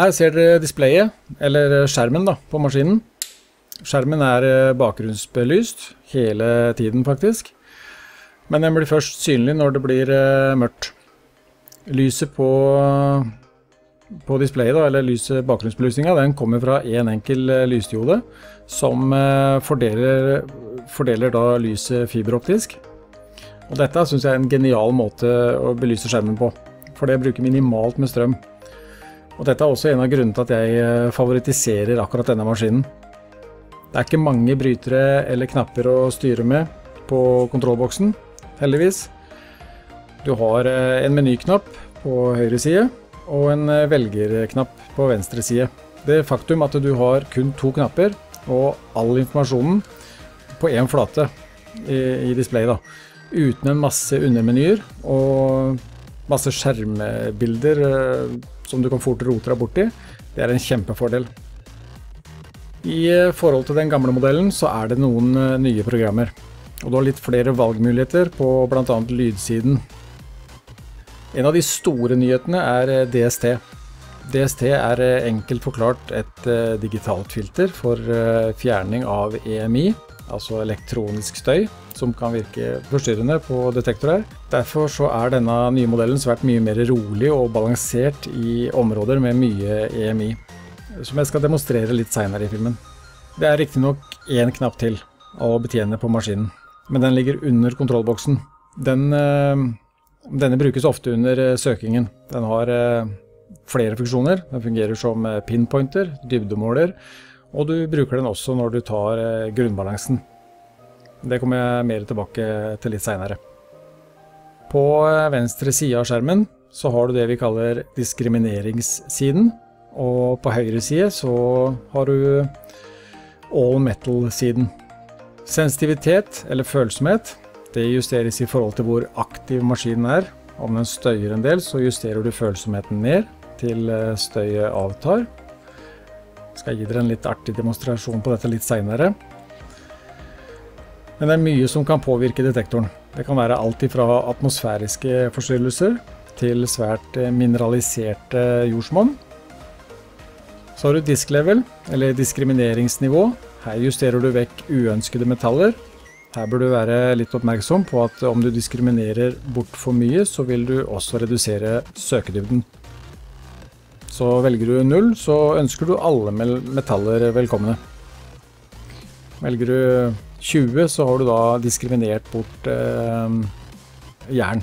Her ser dere displayet, eller skjermen da, på maskinen. Skjermen er eh, bakgrunnsbelyst hele tiden faktisk. Men den blir først synlig når det blir uh, mørkt. Lyset på, på displayet, da, eller lyset, bakgrunnsbelysninga, den kommer fra en enkel uh, lysdiode som fordeler, fordeler da lyset fiberoptisk. Og dette syns jeg er en genial måte å belyse skjermen på, for det bruker minimalt med strøm. Og dette er også en av grunnene til at jeg favoritiserer akkurat denne maskinen. Det er ikke mange brytere eller knapper å styre med på kontrollboksen, heldigvis. Du har eh, en menyknapp på høyre side og en eh, velgerknapp på venstre side. Det faktum at du har kun to knapper og all informasjonen på én flate i, i displayet, da. uten en masse undermenyer og masse skjermbilder eh, som du kan fort rote deg borti, det er en kjempefordel. I eh, forhold til den gamle modellen så er det noen eh, nye programmer. Og du har litt flere valgmuligheter på bl.a. lydsiden. En av de store nyhetene er DST. DST er enkelt forklart et digitalt filter for fjerning av EMI, altså elektronisk støy, som kan virke forstyrrende på detektorer. Derfor så er denne nye modellen svært mye mer rolig og balansert i områder med mye EMI som jeg skal demonstrere litt seinere i filmen. Det er riktignok én knapp til å betjene på maskinen, men den ligger under kontrollboksen. Den, øh, denne brukes ofte under øh, søkingen. Den har øh, flere funksjoner. Den fungerer som pinpointer, dybdemåler, og du bruker den også når du tar grunnbalansen. Det kommer jeg mer tilbake til litt seinere. På venstre side av skjermen så har du det vi kaller diskrimineringssiden. Og på høyre side så har du all metal-siden. Sensitivitet, eller følsomhet, det justeres i forhold til hvor aktiv maskinen er. Om den støyer en del, så justerer du følsomheten ned til eh, støyet avtar. Skal gi dere en litt artig demonstrasjon på dette litt seinere. Men det er mye som kan påvirke detektoren. Det kan være alt fra atmosfæriske forstyrrelser til svært eh, mineraliserte jordsmonn så har du disklevel, eller diskrimineringsnivå. Her justerer du vekk uønskede metaller. Her bør du være litt oppmerksom på at om du diskriminerer bort for mye, så vil du også redusere søkedybden. Så velger du null, så ønsker du alle metaller velkomne. Velger du 20, så har du da diskriminert bort eh, jern.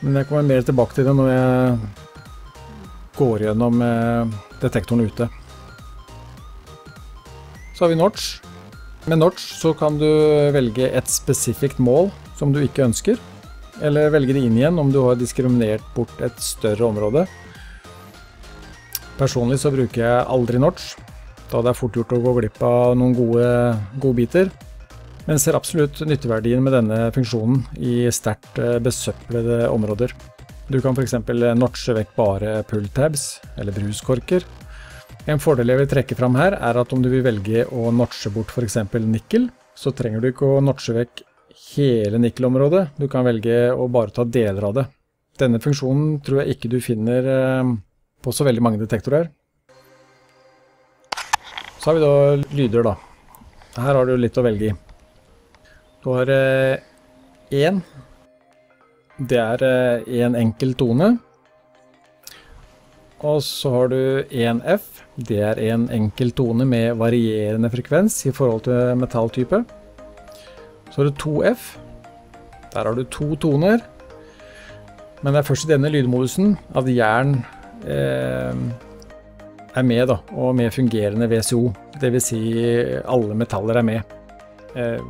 Men jeg kommer mer tilbake til det når jeg går gjennom eh, detektoren ute. Så har vi notch. Med notch så kan du velge et spesifikt mål som du ikke ønsker, eller velge det inn igjen om du har diskriminert bort et større område. Personlig så bruker jeg aldri notch, da det er fort gjort å gå glipp av noen gode godbiter. Men ser absolutt nytteverdien med denne funksjonen i sterkt eh, besøplede områder. Du kan f.eks. notche vekk bare pull-tabs, eller bruskorker. En fordel jeg vil trekke fram her, er at om du vil velge å notche bort f.eks. nikkel, så trenger du ikke å notche vekk hele nikkelområdet, du kan velge å bare ta deler av det. Denne funksjonen tror jeg ikke du finner eh, på så veldig mange detektorer. Så har vi da lyder, da. Her har du litt å velge i. Du har én eh, det er eh, enkel tone. Og så har du en F. Det er en enkel tone med varierende frekvens i forhold til metalltype. Så har du to F. Der har du to toner. Men det er først i denne lydmodusen at jern eh, er med, da, og med fungerende VCO. Dvs. Si alle metaller er med. Eh,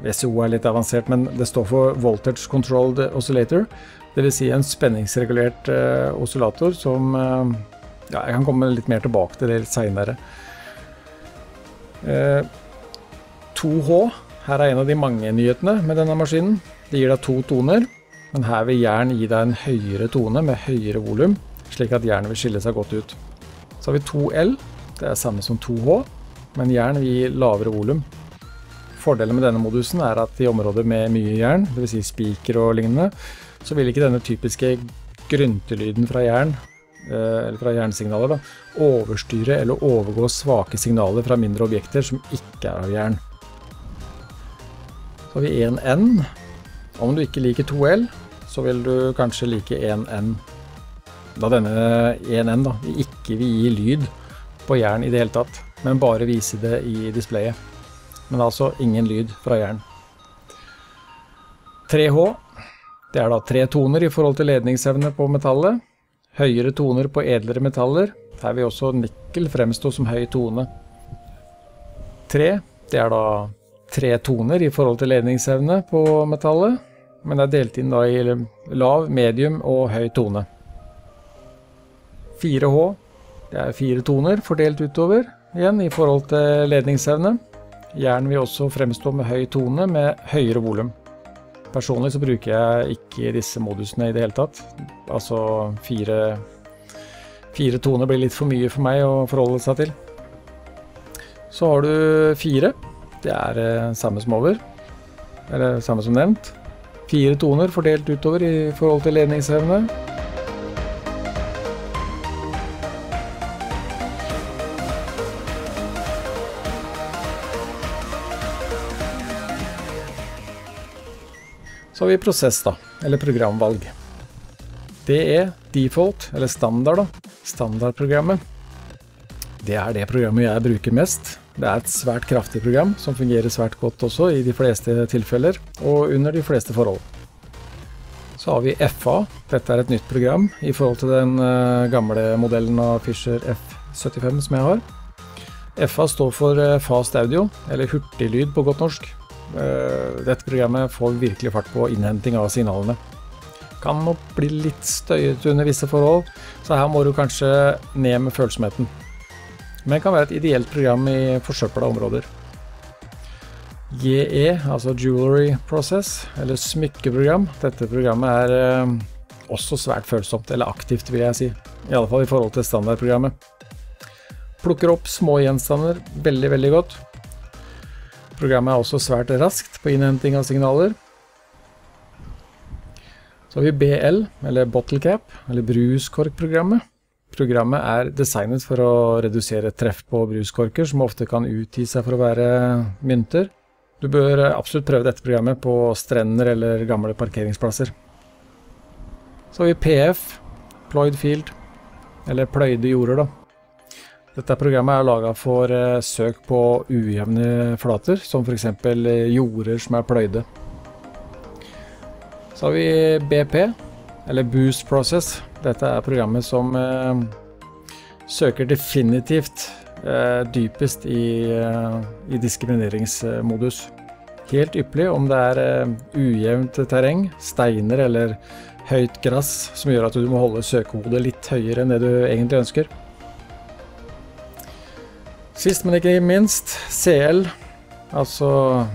VCO er litt avansert, men det står for Voltage Controlled Oscillator. Dvs. Si en spenningsregulert eh, oscillator som eh, ja, Jeg kan komme litt mer tilbake til det litt seinere. Uh, eh, 2H. Her er en av de mange nyhetene med denne maskinen. Det gir deg to toner, men her vil jern gi deg en høyere tone med høyere volum, slik at jernet vil skille seg godt ut. Så har vi 2L. Det er samme som 2H, men jern vil gi lavere volum. Fordelen med denne modusen er at i områder med mye jern, dvs. Si spiker og lignende, så vil ikke denne typiske gryntelyden fra jern eh, eller fra jernsignaler, da, overstyre eller overgå svake signaler fra mindre objekter som ikke er av jern. Så har vi 1N. Om du ikke liker 2L, så vil du kanskje like 1N. Da denne 1N da, ikke vil gi lyd på jern i det hele tatt, men bare vise det i displayet. Men altså ingen lyd fra jern. 3H, det er da tre toner i forhold til ledningsevne på metallet. Høyere toner på edlere metaller. Her vil også nikkel fremstå som høy tone. 3, det er da tre toner i forhold til ledningsevne på metallet, men det er delt inn i lav, medium og høy tone. 4H, det er fire toner fordelt utover igjen i forhold til ledningsevne. Jern vil også fremstå med høy tone med høyere volum. Personlig så bruker jeg ikke disse modusene i det hele tatt. Altså fire, fire toner blir litt for mye for meg å forholde seg til. Så har du fire. Det er eh, samme som over. Eller samme som nevnt. Fire toner fordelt utover i forhold til ledningsevne. Så har vi prosess, da, eller programvalg. Det er default, eller standard, da. Standardprogrammet. Det er det programmet jeg bruker mest. Det er et svært kraftig program, som fungerer svært godt også i de fleste tilfeller, og under de fleste forhold. Så har vi FA. Dette er et nytt program i forhold til den uh, gamle modellen av Fisher F75 som jeg har. FA står for uh, fast audio, eller hurtiglyd på godt norsk. Uh, dette programmet får virkelig fart på innhenting av signalene. Kan nok bli litt støyete under visse forhold, så her må du kanskje ned med følsomheten men kan være et ideelt program i forsøpla områder. GE, altså Jewelry Process, eller smykkeprogram. Dette programmet er eh, også svært følsomt, eller aktivt, vil jeg si. I alle fall i forhold til standardprogrammet. Plukker opp små gjenstander veldig, veldig godt. Programmet er også svært raskt på innhenting av signaler. Så har vi BL, eller Bottle Cap, eller bruskorkprogrammet. Programmet er designet for å redusere treff på bruskorker, som ofte kan utgi seg for å være mynter. Du bør absolutt prøve dette programmet på strender eller gamle parkeringsplasser. Så har vi PF, Ployd Field, eller pløyde jorder, da. Dette programmet er laga for uh, søk på ujevne flater, som f.eks. jorder som er pløyde. Så har vi BP, eller Boost Process. Dette er programmet som eh, søker definitivt eh, dypest i, eh, i, diskrimineringsmodus. Helt ypperlig om det er eh, ujevnt terreng, steiner eller høyt gress som gjør at du må holde søkehodet litt høyere enn det du egentlig ønsker. Sist, men ikke minst, CL, altså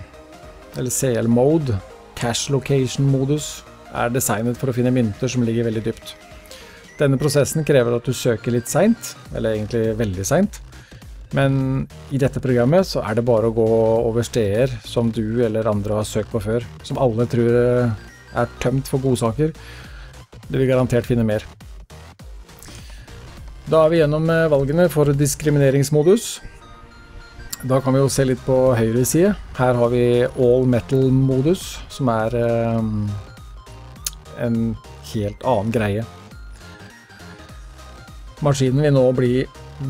Eller CL Mode, Cash Location Modus, er designet for å finne mynter som ligger veldig dypt. Denne prosessen krever at du søker litt seint, eller egentlig veldig seint. Men i dette programmet så er det bare å gå over steder som du eller andre har søkt på før, som alle tror er tømt for godsaker. Du vil garantert finne mer. Da er vi gjennom valgene for diskrimineringsmodus. Da kan vi jo se litt på høyre side. Her har vi all metal-modus, som er um, en helt annen greie. Maskinen vil nå bli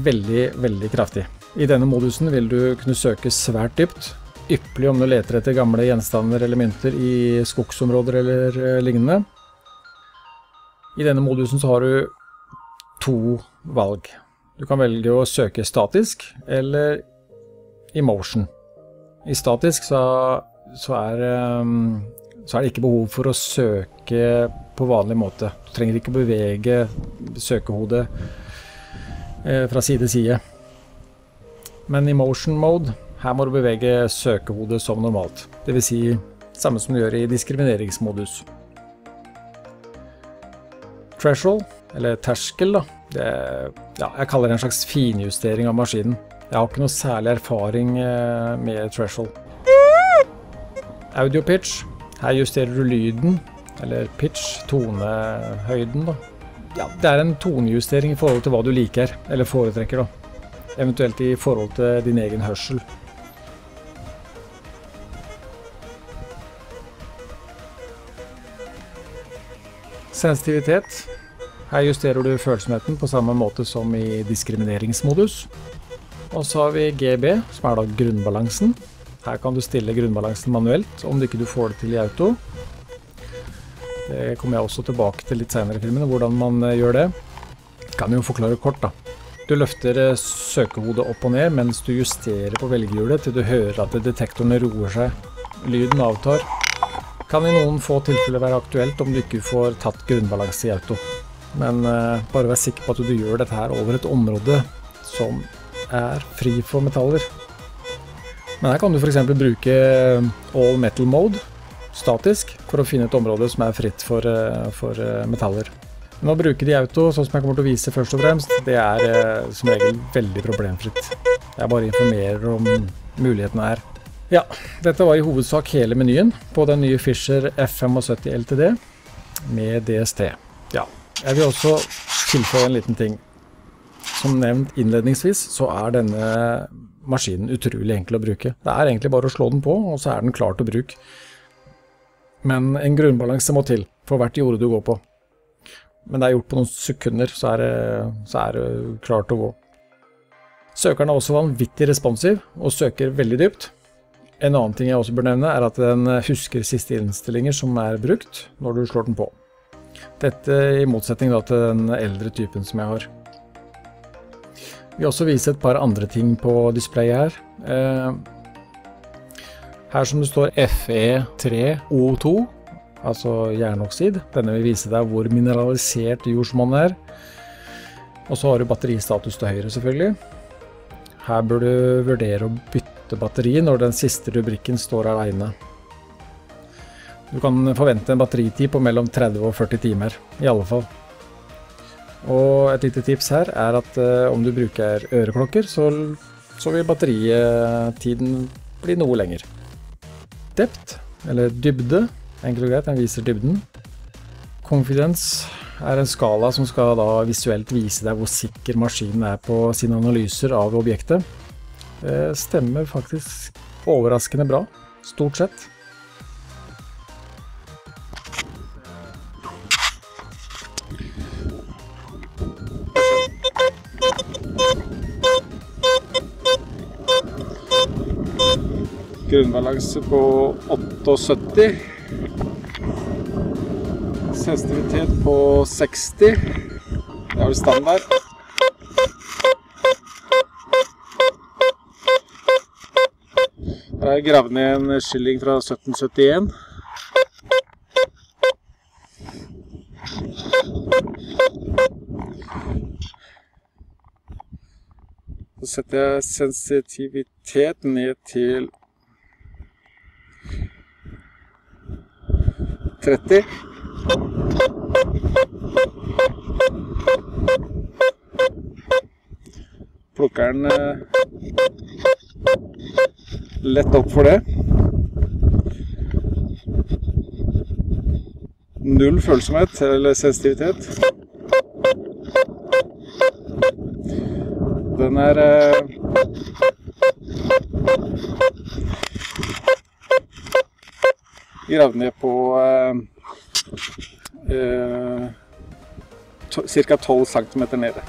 veldig, veldig kraftig. I denne modusen vil du kunne søke svært dypt. Ypperlig om du leter etter gamle gjenstander eller mynter i skogsområder eller eh, lignende. I denne modusen så har du to valg. Du kan velge å søke statisk eller i motion. I statisk så, så, er, eh, så er det ikke behov for å søke på vanlig måte. Du trenger ikke bevege søkehodet Eh, fra side til side. Men i motion mode, her må du bevege søkehodet som normalt. Dvs. Si, samme som du gjør i diskrimineringsmodus. Threshold, eller terskel, da. Det, ja, jeg kaller det en slags finjustering av maskinen. Jeg har ikke noe særlig erfaring eh, med threshold. Audio pitch. Her justerer du lyden, eller pitch, tonehøyden, da, ja, det er en tonejustering i forhold til hva du liker, eller foretrekker, da. Eventuelt i forhold til din egen hørsel. Sensitivitet. Her justerer du følsomheten på samme måte som i diskrimineringsmodus. Og så har vi GB, som er da grunnbalansen. Her kan du stille grunnbalansen manuelt, om du ikke får det til i auto. Det kommer jeg også tilbake til litt senere i filmen, hvordan man eh, gjør det. Kan jo forklare kort, da. Du løfter eh, søkehodet opp og ned mens du justerer på velgerhjulet til du hører at detektorene roer seg. Lyden avtar. Kan i noen få tilfeller være aktuelt om du ikke får tatt grunnbalanse i auto. Men uh, bare vær sikker på at du gjør dette her over et område som er fri for metaller. Men her kan du f.eks. bruke all metal mode, statisk, for å finne et område som er fritt for, uh, for uh, metaller. Men å bruke de i auto, sånn som jeg kommer til å vise først og fremst, det er som regel veldig problemfritt. Jeg bare informerer om mulighetene her. Ja, dette var i hovedsak hele menyen på den nye Fisher F75 LTD med DST. Ja, jeg vil også tilføye en liten ting. Som nevnt innledningsvis, så er denne maskinen utrolig enkel å bruke. Det er egentlig bare å slå den på, og så er den klar til bruk. Men en grunnbalanse må til for hvert jorde du går på. Men det er gjort på noen sekunder, så er det, så er det klart å gå. Søkeren er også vanvittig responsiv, og søker veldig dypt. En annen ting jeg også bør nevne, er at den husker siste innstillinger som er brukt når du slår den på. Dette i motsetning til den eldre typen som jeg har. Vi vil også vise et par andre ting på displayet her. Her som det står FE3O2, altså jernoksid. Denne vil vise deg hvor mineralisert jordsmonnet er. Og så har du batteristatus til høyre, selvfølgelig. Her bør du vurdere å bytte batteri når den siste rubrikken står aleine. Du kan forvente en batteritid på mellom 30 og 40 timer, i alle fall. Og et lite tips her er at uh, om du bruker øreklokker, så, så vil batteritiden bli noe lenger. Dept, eller dybde, enkelt og greit, den viser dybden. Confidence er en skala som skal da visuelt vise deg hvor sikker maskinen er på sine analyser av objektet. Det stemmer faktisk overraskende bra, stort sett. Grunnbalanse på 78. Sensitivitet på 60. Det er vel standard. Jeg gravd ned en skilling fra 1771. Så setter jeg sensitivitet ned til 30. Plukker den eh, lett opp for det. Null følsomhet eller sensitivitet. Den er Gravd ned på eh, ca. 12 cm nede.